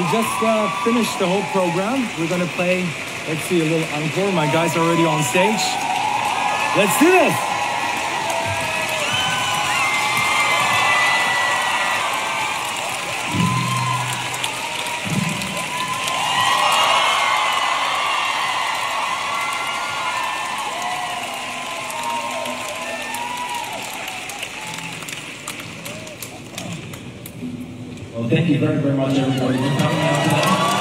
We just uh, finished the whole program. We're gonna play, let's see, a little encore. My guys are already on stage. Let's do this. Well, thank you very, very much, everybody, for coming out tonight.